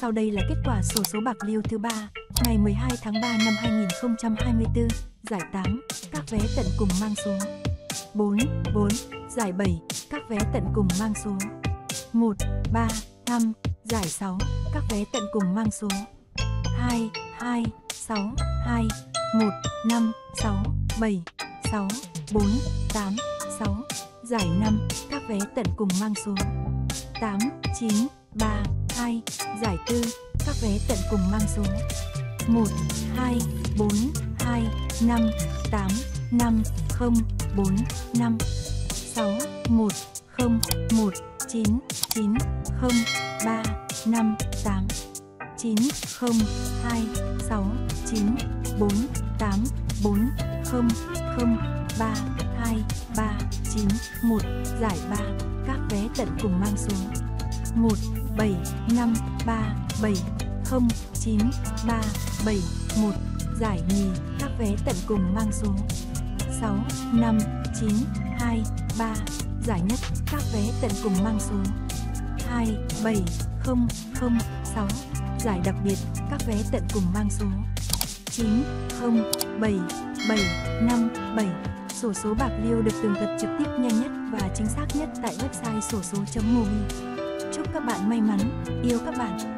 Sau đây là kết quả sổ số bạc liêu thứ ba ngày 12 tháng 3 năm 2024, giải 8, các vé tận cùng mang số. 4, 4, giải 7, các vé tận cùng mang số. 1, 3, 5, giải 6, các vé tận cùng mang số. 2, 2, 6, 2, 1, 5, 6, 7, 6, 4, 8, 6, giải 5, các vé tận cùng mang số. 8, 9, 3, 2, giải tư, các vé tận cùng mang số. 1, 2, 4, 2, 5, 8, 5, 0, 4, 5, 6, 1, 0, 1, 9, 9, 0, 3, 5, 8, 9, 0, 2, 6, 9, 4, 8, 4, 0, 0, 3, 2, 3, 9, 1, giải 3, các vé tận cùng mang số. 1, 7, 5, 3, 7, 0, 9, 3, 7, 1, giải nhì, các vé tận cùng mang số 6, 5, 9, 2, 3, giải nhất, các vé tận cùng mang số 2, 7, 0, 0, 6, giải đặc biệt, các vé tận cùng mang số 9, 0, 7, 7, 5, 7. Sổ số bạc liêu được tường thuật trực tiếp nhanh nhất và chính xác nhất tại website sổ số.mobi. Chúc các bạn may mắn, yêu các bạn.